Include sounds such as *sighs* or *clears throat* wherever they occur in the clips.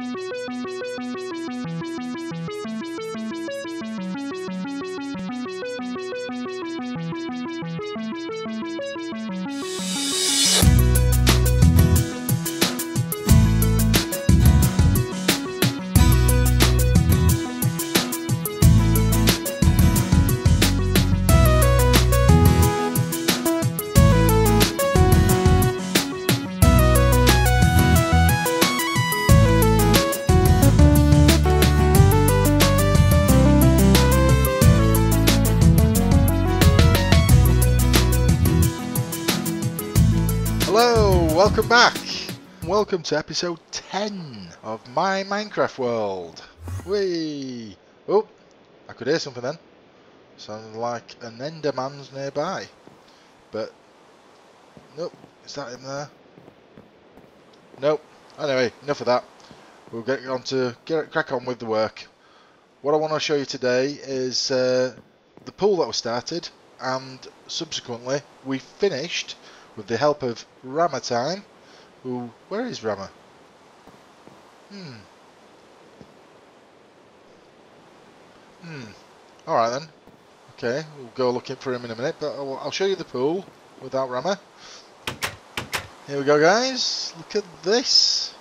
Hello, welcome back. Welcome to episode 10 of my Minecraft world. Whee! Oh, I could hear something then. Sounded like an Enderman's nearby. But, nope, is that him there? Nope. Anyway, enough of that. We'll get on to get crack on with the work. What I want to show you today is uh, the pool that was started and subsequently we finished with the help of Rama Time. Who, where is Rama? Hmm. Hmm. Alright then. Okay, we'll go looking for him in a minute, but I'll, I'll show you the pool without Rama. Here we go guys, look at this.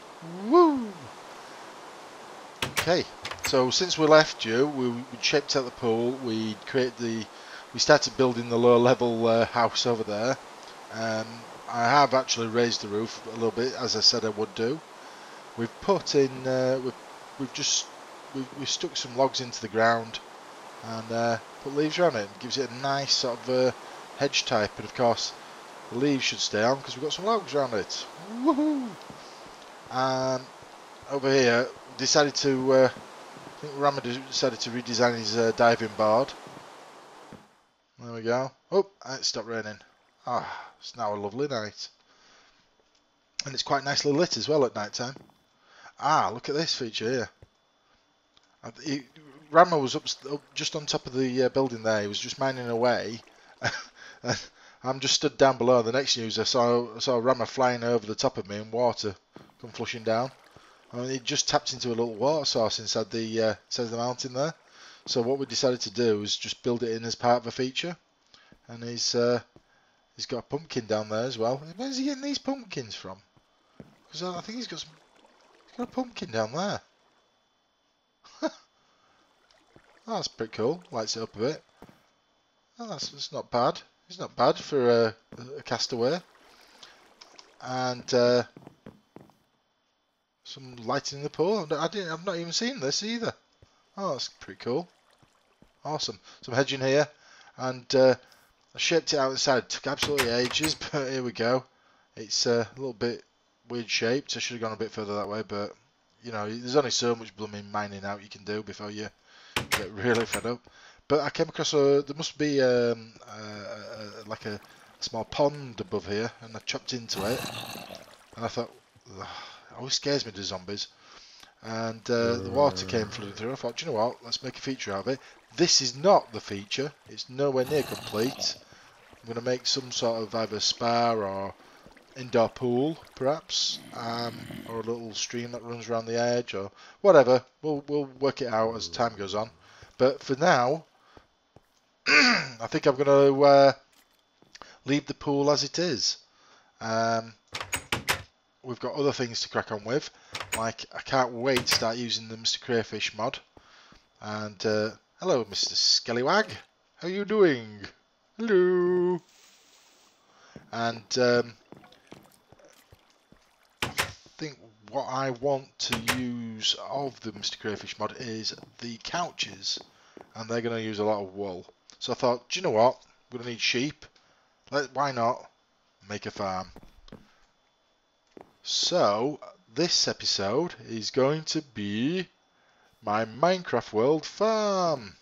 Woo! Okay, so since we left you, we, we shaped out the pool, we created the, we started building the lower level uh, house over there. Um, I have actually raised the roof a little bit, as I said I would do. We've put in, uh, we've, we've just, we've, we've stuck some logs into the ground and uh, put leaves around it. Gives it a nice sort of uh, hedge type, and of course the leaves should stay on because we've got some logs around it. Woohoo! And over here, decided to, uh, I think Rama decided to redesign his uh, diving board. There we go. Oh, it stopped raining. Ah, it's now a lovely night. And it's quite nicely lit as well at night time. Ah, look at this feature here. He, Rama was up, up, just on top of the uh, building there. He was just mining away. *laughs* I'm just stood down below. The next news I saw, I saw Rama flying over the top of me and water come flushing down. I mean, he just tapped into a little water source inside the uh, inside the mountain there. So what we decided to do was just build it in as part of a feature. And he's uh, He's got a pumpkin down there as well. Where's he getting these pumpkins from? Because I think he's got some. He's got a pumpkin down there. *laughs* that's pretty cool. Lights it up a bit. Oh, that's, that's not bad. It's not bad for a, a castaway. And uh, some lighting in the pool. I didn't. I've not even seen this either. Oh, that's pretty cool. Awesome. Some hedging here, and uh, I shaped it outside. Took absolutely ages, *laughs* but here we go. It's uh, a little bit weird shaped. I should have gone a bit further that way, but you know, there's only so much blooming mining out you can do before you get *laughs* really fed up. But I came across a, there must be um, a, a, like a small pond above here, and I chopped into it, and I thought, always scares me, the zombies. And uh, the water came flooding through. I thought, you know what, let's make a feature out of it. This is not the feature. It's nowhere near complete. I'm going to make some sort of either spa or indoor pool, perhaps, um, or a little stream that runs around the edge, or whatever. We'll we'll work it out as time goes on. But for now, *clears throat* I think I'm going to uh, leave the pool as it is. Um, we've got other things to crack on with, like I can't wait to start using the Mr. Crayfish mod. And uh, hello, Mr. Skellywag, how are you doing? Hello. And um, I think what I want to use of the Mr. Crayfish mod is the couches. And they're going to use a lot of wool. So I thought, do you know what? We're going to need sheep. Let, why not make a farm? So, this episode is going to be my Minecraft World farm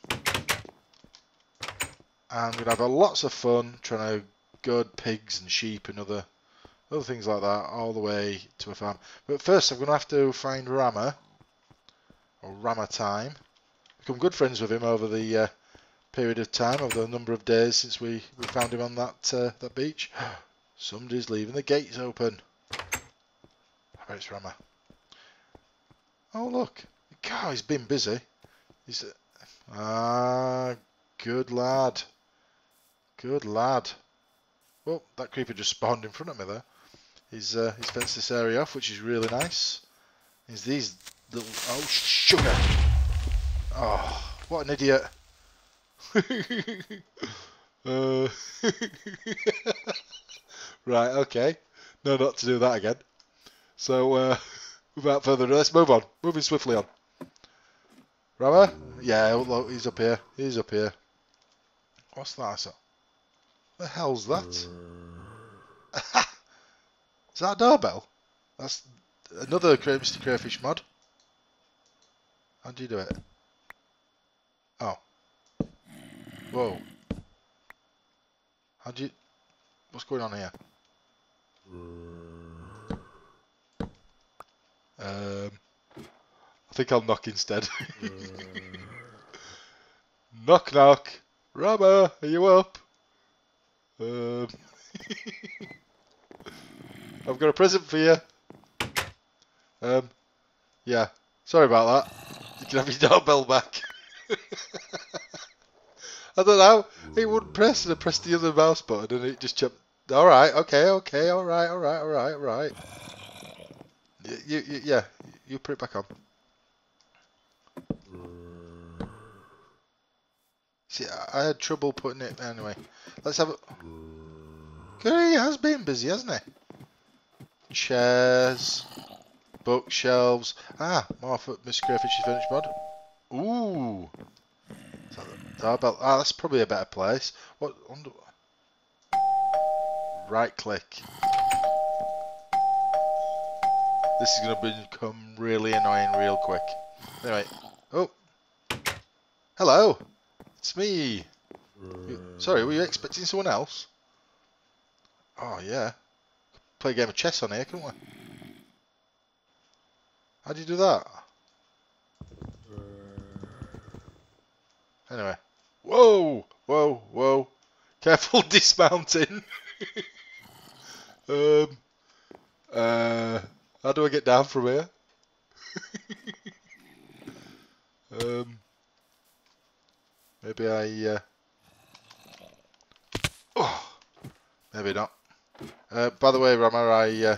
and to have lots of fun trying to guard pigs and sheep and other other things like that all the way to a farm. But first I'm going to have to find Rama, or Rama time. Become good friends with him over the uh, period of time, over the number of days since we, we found him on that uh, that beach. *gasps* Somebody's leaving the gates open. I it's Rama. Oh look, God, he's been busy. He's ah, good lad, good lad. Well, that creeper just spawned in front of me there. He's uh, he's fenced this area off, which is really nice. Is these little oh sugar. Oh, what an idiot. *laughs* uh, *laughs* right, okay. No, not to do that again. So, uh, *laughs* without further ado, let's move on. Moving swiftly on. Rama? Yeah, look, he's up here. He's up here. What's that? The hell's that? *laughs* Is that a doorbell? That's another Mr. Crayfish mod. How do you do it? Oh. Whoa. How do you... What's going on here? Um, I think I'll knock instead. *laughs* knock knock. Rama, are you up? Um, *laughs* I've got a present for you. Um, yeah. Sorry about that. You can have your *laughs* doorbell back. *laughs* I don't know. It wouldn't press, and I pressed the other mouse button, and it just jumped. All right. Okay. Okay. All right. All right. All right. All right. You, you, yeah. You put it back on. See, I had trouble putting it anyway. Let's have a. He has been busy, hasn't he? Chairs, bookshelves. Ah, more for Miss Crayfish's Furniture Mod. Ooh. Doorbell. Ah, that's probably a better place. What? Under... Right click. This is going to become really annoying real quick. Anyway. Oh. Hello. It's me. Sorry, were you expecting someone else? Oh, yeah. Play a game of chess on here, couldn't we? How do you do that? Anyway. Whoa! Whoa, whoa. *laughs* Careful dismounting. *laughs* um, uh, how do I get down from here? *laughs* um, Maybe I... Uh... Oh, maybe not. Uh, by the way, Rama, I... Uh...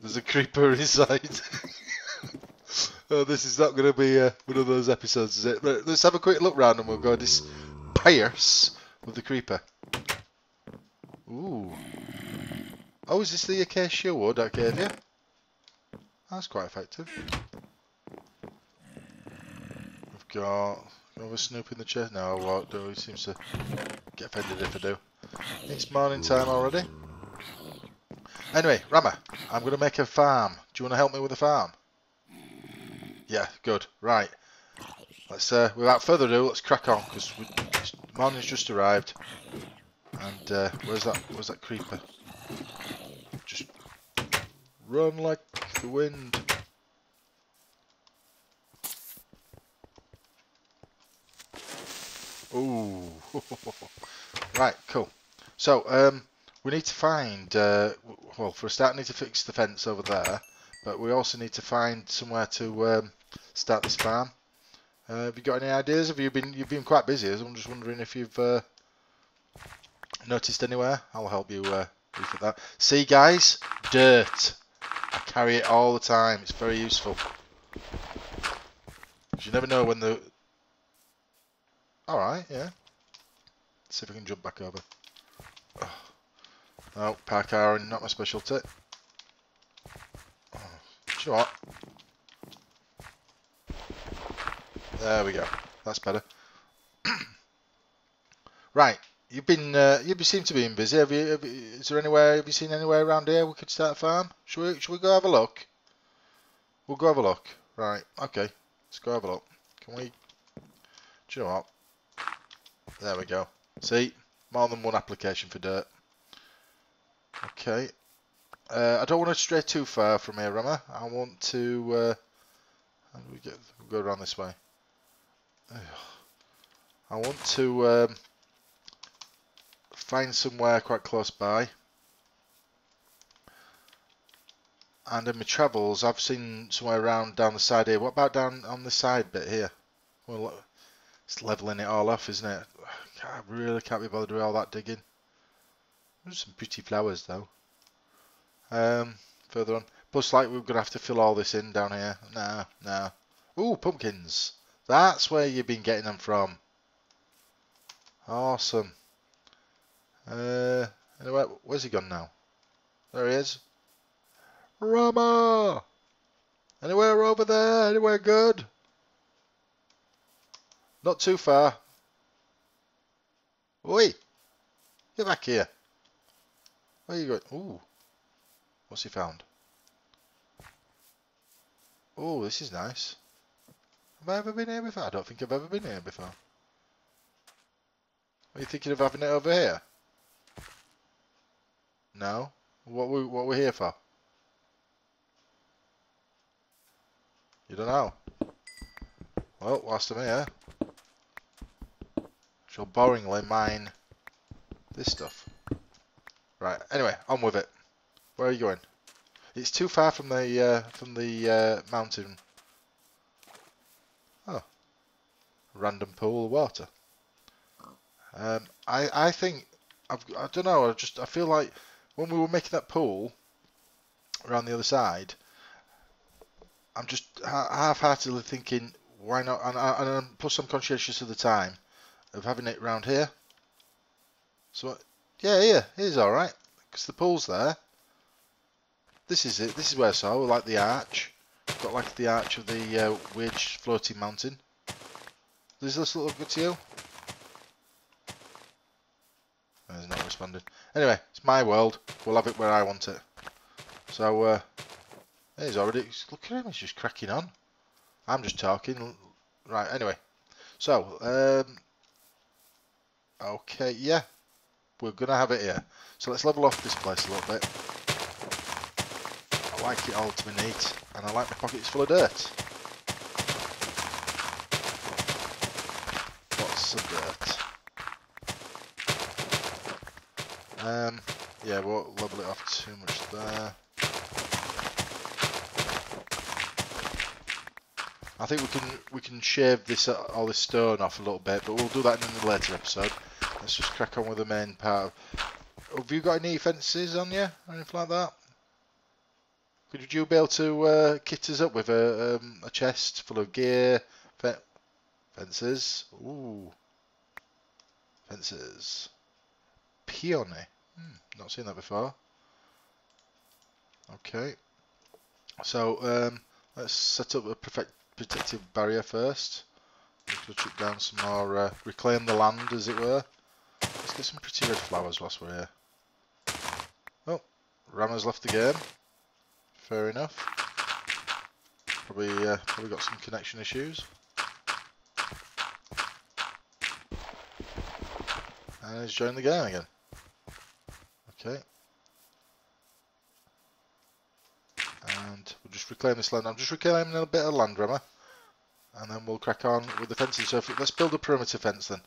There's a creeper *laughs* inside. *laughs* oh, this is not going to be uh, one of those episodes, is it? Let's have a quick look round and we'll go this Pierce with the creeper. Ooh. Oh, is this the acacia wood I gave you? That's quite effective. We've got over Snoop in the chair? No, I won't do. He seems to get offended if I do. It's morning time already. Anyway, Rama, I'm going to make a farm. Do you want to help me with the farm? Yeah, good. Right. Let's, uh, without further ado, let's crack on because morning's just arrived. And uh, where's that? Where's that creeper? Just run like the wind. Ooh. *laughs* right, cool. So, um, we need to find, uh, well, for a start, we need to fix the fence over there, but we also need to find somewhere to um, start this farm. Uh, have you got any ideas? Have you been, you've been quite busy, I'm just wondering if you've uh, noticed anywhere. I'll help you uh, with that. See, guys, dirt. I carry it all the time. It's very useful. You never know when the Alright, yeah. Let's see if I can jump back over. Oh, no, parkour, not my specialty. Oh, you? There we go. That's better. *clears throat* right, you've been uh, you seem to be in busy. Have you, have you, Is there anywhere? Have you seen anywhere around here we could start a farm? Should we? Should we go have a look? We'll go have a look. Right. Okay. Let's go have a look. Can we? Do you know what? There we go. See, more than one application for dirt. Okay. Uh, I don't want to stray too far from here, Rama. I want to... Uh, how do we get... We'll go around this way. *sighs* I want to um, find somewhere quite close by. And in my travels, I've seen somewhere around down the side here. What about down on the side bit here? Well, it's leveling it all off, isn't it? I really can't be bothered with all that digging. There's some pretty flowers though. Um, further on. Plus, like, we're going to have to fill all this in down here. Nah, nah. Ooh, pumpkins. That's where you've been getting them from. Awesome. Uh, anyway, where's he gone now? There he is. Rama! Anywhere over there? Anywhere good? Not too far. Oi! Get back here. Where are you going? Ooh. What's he found? Oh, this is nice. Have I ever been here before? I don't think I've ever been here before. Are you thinking of having it over here? No? What we what we're here for? You don't know? Well, whilst I'm here, shall boringly mine this stuff. Right, anyway, on with it. Where are you going? It's too far from the uh, from the uh, mountain. Oh, random pool of water. Um, I I think I've, I don't know. I just I feel like when we were making that pool around the other side, I'm just half-heartedly thinking why not? And, and plus I'm conscientious of the time of having it round here. So yeah, yeah, it is all right because the pool's there. This is it. This is where I saw, like the arch. Got like the arch of the uh, weird floating mountain. Does this look good to you? he's not responding. Anyway, it's my world. We'll have it where I want it. So, uh, he's already... Look at him, he's just cracking on. I'm just talking. Right, anyway. So, um... Okay, yeah. We're going to have it here. So let's level off this place a little bit. I like it all to be neat, and I like my pockets full of dirt. Lots of dirt. Um, yeah, we won't level it off too much there. I think we can we can shave this uh, all this stone off a little bit, but we'll do that in a later episode. Let's just crack on with the main part. Have you got any fences on you or anything like that? Could you be able to uh, kit us up with a, um, a chest full of gear, fe fences? Ooh, fences. Peony. Hmm, not seen that before. Okay. So um, let's set up a perfect protective barrier first. Let's chip down some more, uh, reclaim the land as it were. Let's get some pretty red flowers whilst we're here. Oh, Rama's left the game. Fair enough. Probably, uh, probably got some connection issues. And he's joined the game again. Okay. And we'll just reclaim this land. I'm just reclaiming a bit of land, Rama. And then we'll crack on with the fencing. So if, let's build a perimeter fence then.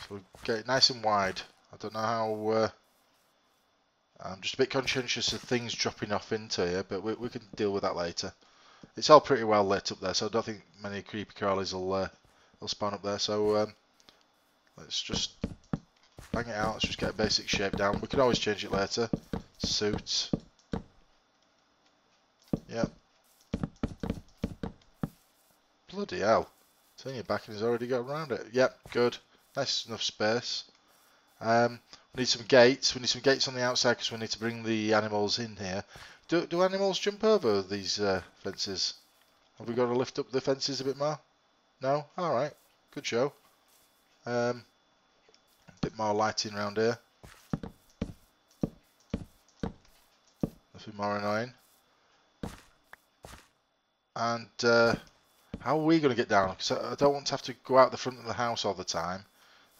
So we'll get it nice and wide. I don't know how... Uh, I'm just a bit conscientious of things dropping off into here, but we, we can deal with that later. It's all pretty well lit up there, so I don't think many creepy crawlies will, uh, will spawn up there. So um, let's just bang it out. Let's just get a basic shape down. We can always change it later. Suit. Yep. Bloody hell. Turn your back and he's already got around it. Yep, good. Nice enough space. Um, we need some gates. We need some gates on the outside because we need to bring the animals in here. Do, do animals jump over these uh, fences? Have we got to lift up the fences a bit more? No? Alright. Good show. Um, a bit more lighting around here. Nothing more annoying. And uh, how are we going to get down? Because I don't want to have to go out the front of the house all the time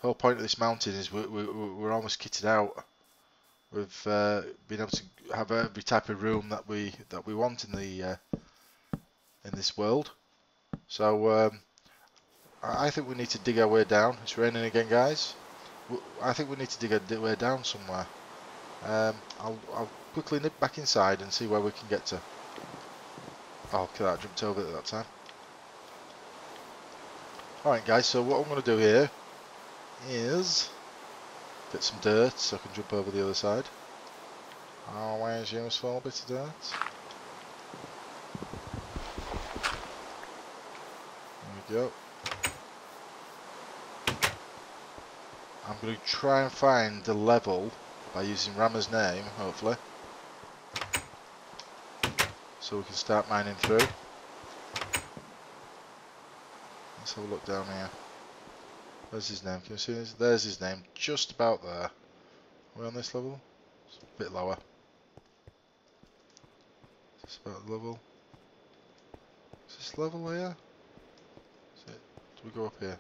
The whole point of this mountain is we're, we're, almost kitted out. We've uh, been able to have every type of room that we that we want in the uh, in this world. So um, I think we need to dig our way down. It's raining again, guys. I think we need to dig our way down somewhere. Um, I'll, I'll quickly nip back inside and see where we can get to. Oh, that, I jumped over it at that time. Alright guys, so what I'm going to do here is get some dirt so I can jump over the other side. Oh, Always useful bit of dirt. There we go. I'm going to try and find the level by using Rama's name, hopefully. So we can start mining through. Let's have a look down here. Where's his name? Can you see this? There's his name, just about there. Are we on this level? It's a bit lower. This about level? Is this level here? Is it? Do we go up here?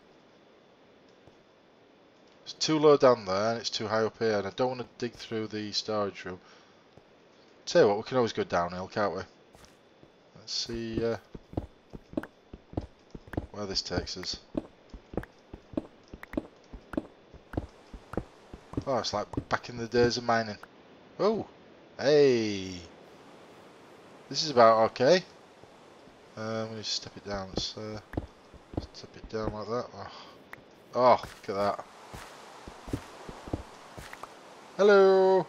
It's too low down there and it's too high up here and I don't want to dig through the storage room. Tell you what, we can always go downhill, can't we? Let's see uh, where this takes us. Oh, it's like back in the days of mining. Oh, hey. This is about okay. Um, let me step it down. Let's uh, step it down like that. Oh, oh look at that. Hello.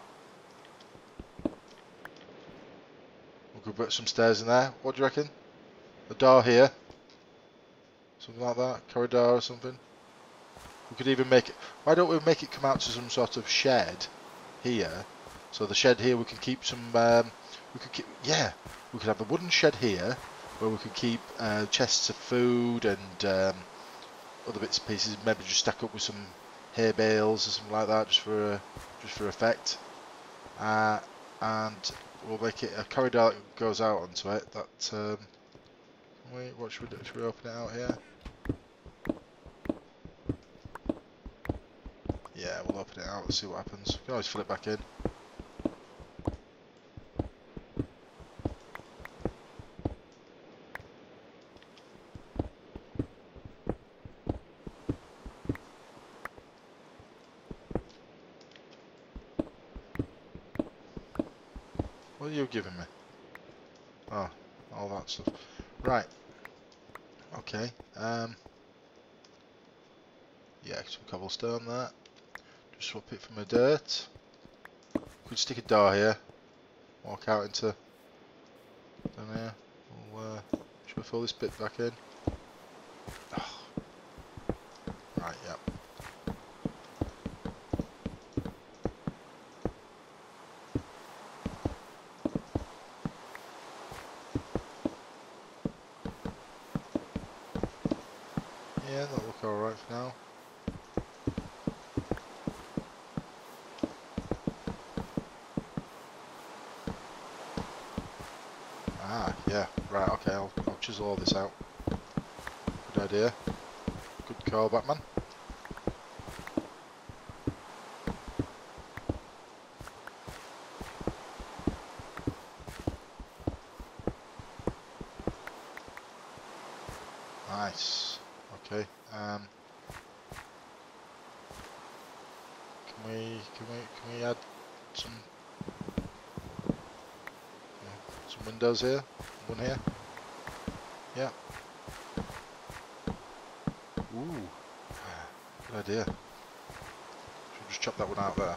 We could put some stairs in there. What do you reckon? A door here. Something like that. Corridor or something. We could even make it. Why don't we make it come out to some sort of shed here? So the shed here we can keep some. Um, we could keep. Yeah, we could have a wooden shed here where we could keep uh, chests of food and um, other bits and pieces. Maybe just stack up with some hay bales or something like that, just for a, just for effect. Uh, and we'll make it a corridor that goes out onto it. That um, wait, what should we do? Should we open it out here? Yeah, we'll open it out and see what happens. We can always fill it back in. What are you giving me? Oh, all that stuff. Right. Okay. Um. Yeah, some cobblestone there. Just swap it from a dirt. Could stick a door here. Walk out into down here. We'll, uh, should we fill this bit back in? Oh. Right, yep. Yeah, that'll look alright for now. Ah, right, okay, I'll, I'll chisel all this out. Good idea. Good call, Batman. Nice. Okay. Um, can we can we can we add some yeah, some windows here? One here. Yeah. Ooh. Good idea. Should just chop that one out there.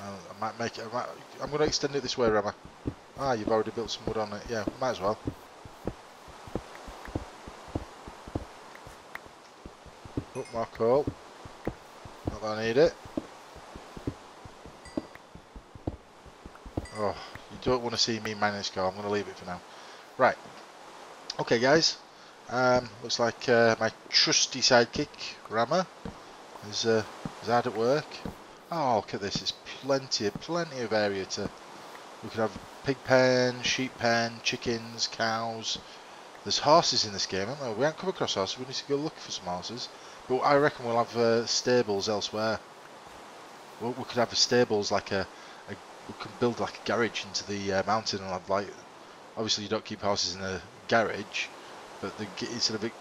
Uh, I might make it. I I'm going to extend it this way, Rama. Ah, you've already built some wood on it. Yeah, might as well. Put more coal. Not that I need it. Oh, you don't want to see me manage coal. I'm going to leave it for now. Right. Okay, guys. Um, looks like uh, my trusty sidekick, Rama, is, uh, is hard at work. Oh, look at this. It's plenty, of plenty of area to... We could have pig pen, sheep pen, chickens, cows. There's horses in this game, aren't there? We haven't come across horses. We need to go look for some horses. But I reckon we'll have uh, stables elsewhere. we could have stables like a, we could build like a garage into the uh, mountain and like, obviously you don't keep horses in a garage, but the, instead of it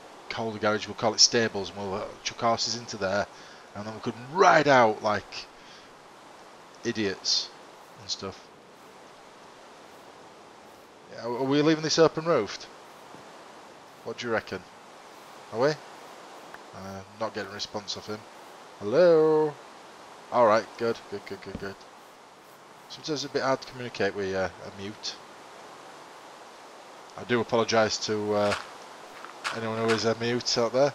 a garage, we'll call it stables and we'll uh, chuck horses into there, and then we could ride out like idiots and stuff. Yeah, are we leaving this open roofed? What do you reckon? Are we? Uh, not getting a response off him. Hello? Alright, good, good, good, good, good. Sometimes it's a bit hard to communicate with uh, a mute. I do apologise to uh, anyone who is a mute out there.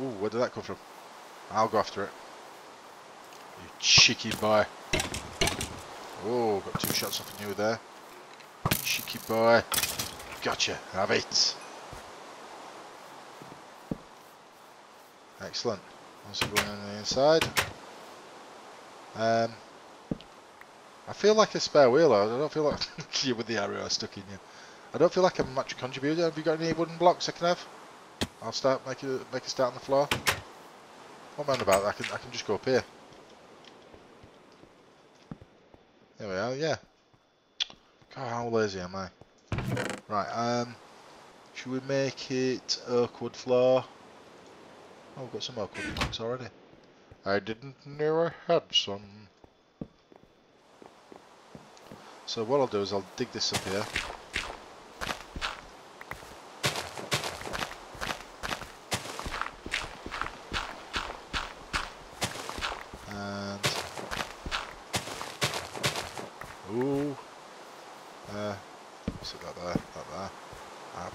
Ooh, where did that come from? I'll go after it. You cheeky boy. Oh, got two shots off of you there. Cheeky boy. Gotcha. Have it. Excellent. Also going on the inside. Um, I feel like a spare wheel. I don't feel like *laughs* you with the arrow stuck in you. I don't feel like I'm much contributor. Have you got any wooden blocks I can have? I'll start make a make a start on the floor. What I about? I can I can just go up here. There we are. Yeah. God, how lazy am I? Right. Um. Should we make it oak wood floor? Oh, we've got some oak wood blocks already. I didn't know I had some. So what I'll do is I'll dig this up here. And ooh, uh, that there, that there. I,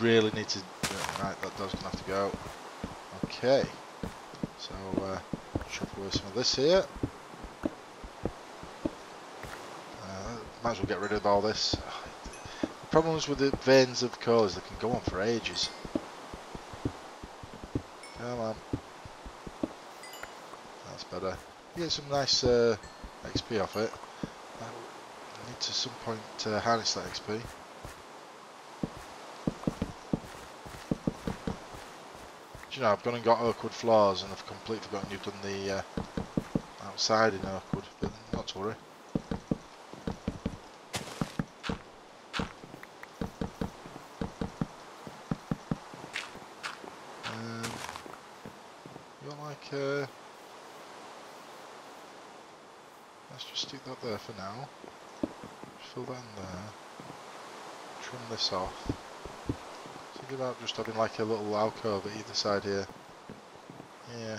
really need to. Right, that does gonna have to go. Okay. Chop away some of this here. Uh, might as well get rid of all this. The problems with the veins of coal is they can go on for ages. Come on. That's better. Get some nice uh, XP off it. I need to some point uh, harness that XP. You know, I've gone and got Oakwood floors and I've completely forgotten you've done the uh, outside in Oakwood, but not to worry. Um, you got like, uh, let's just stick that there for now. Fill that in there. Trim this off. About just having like a little alcove at either side here. Yeah.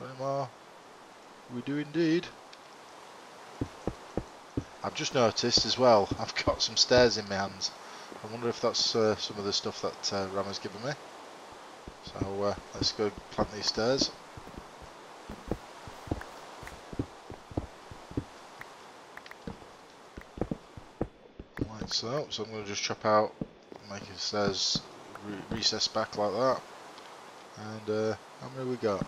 Right, more. We do indeed. I've just noticed as well, *laughs* I've got some stairs in my hands. I wonder if that's uh, some of the stuff that uh, Ram has given me. So uh, let's go plant these stairs. Like so. I'm going to just chop out, make it stairs re recess back like that. And uh, how many we got?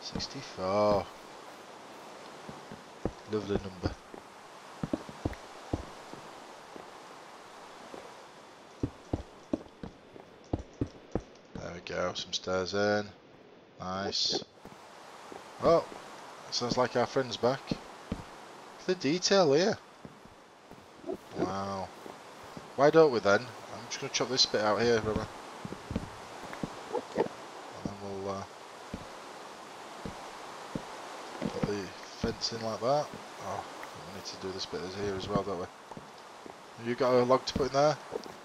64. Lovely number. There we go, some stairs in. Nice. Oh, sounds like our friend's back. The detail here. Wow. Why don't we then? I'm just going to chop this bit out here, brother. And then we'll uh, put the fence in like that. Oh, we need to do this bit here as well, don't we? Have you got a log to put in there?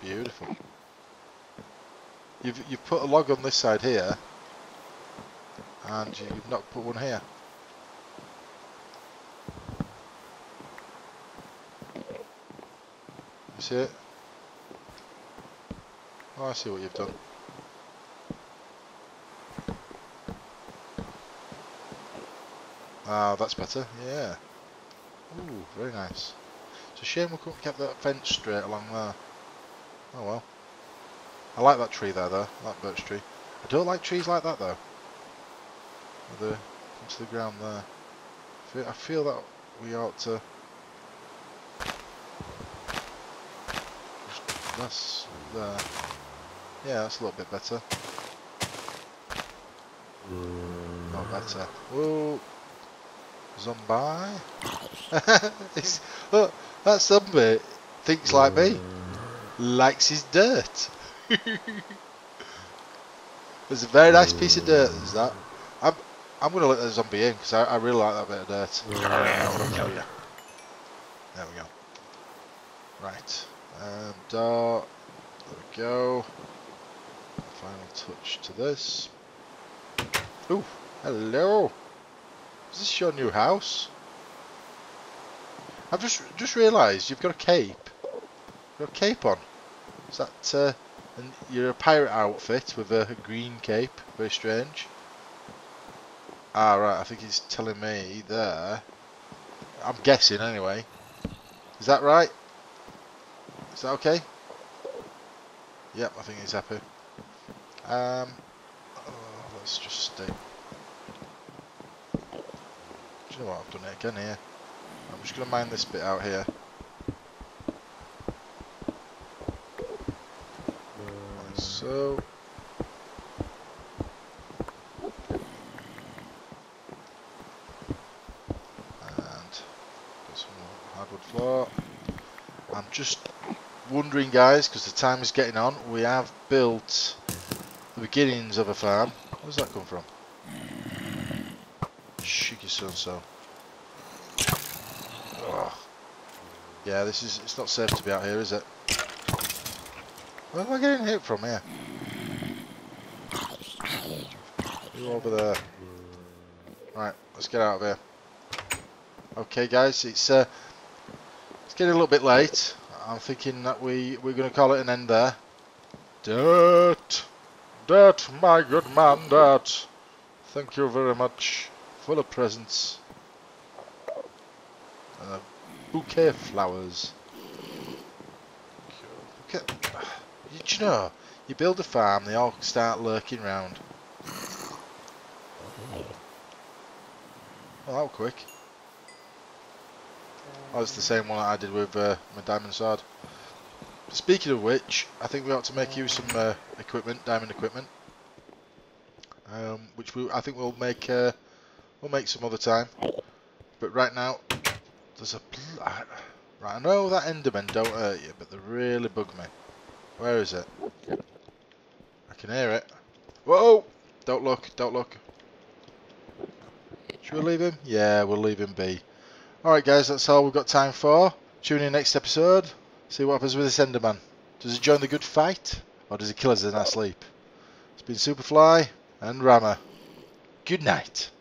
Beautiful. You've you've put a log on this side here, and you've not put one here. See it? Oh, I see what you've done. Ah, that's better. Yeah. Ooh, very nice. It's a shame we couldn't keep that fence straight along there. Oh well. I like that tree there though, that birch tree. I don't like trees like that though. With the into the ground there. I feel that we ought to. That's there. Yeah, that's a little bit better. Not better. Whoa! Zombie. *laughs* Look, that zombie thinks like me. Likes his dirt. *laughs* There's a very nice piece of dirt. Is that? I'm I'm gonna let the zombie in because I, I really like that bit of dirt. Oh. There we go. Right. And door. There we go. Final touch to this. Ooh, hello. Is this your new house? I've just just realised you've got a cape. You've got a cape on. Is that uh, and you're a pirate outfit with a green cape? Very strange. Ah right, I think he's telling me there. I'm guessing anyway. Is that right? Is that okay? Yep, I think he's happy. Um, oh, let's just stay. Do you know what? I've done it again here. I'm just going to mine this bit out here. So. And got some more hardwood floor. I'm just wondering, guys, because the time is getting on. We have built the beginnings of a farm. Where does that come from? Shiki so so. Oh. Yeah, this is. It's not safe to be out here, is it? Where am I getting hit from here? You over there. Right, let's get out of here. Okay, guys, it's uh, it's getting a little bit late. I'm thinking that we we're going to call it an end there. Dirt, dirt, my good man, dirt. Thank you very much. Full of presents. And a bouquet of flowers. At, you know, you build a farm, they all start lurking round. Oh, that quick. It's the same one I did with uh, my diamond sword. Speaking of which, I think we ought to make you some uh, equipment, diamond equipment, um, which we, I think we'll make uh, we'll make some other time. But right now, there's a right. I know that Endermen don't hurt you, but they really bug me. Where is it? I can hear it. Whoa! Don't look! Don't look! Should we leave him? Yeah, we'll leave him be. Alright guys, that's all we've got time for. Tune in next episode. See what happens with this Enderman. Does he join the good fight? Or does he kill us in our sleep? It's been Superfly and Rama. Good night.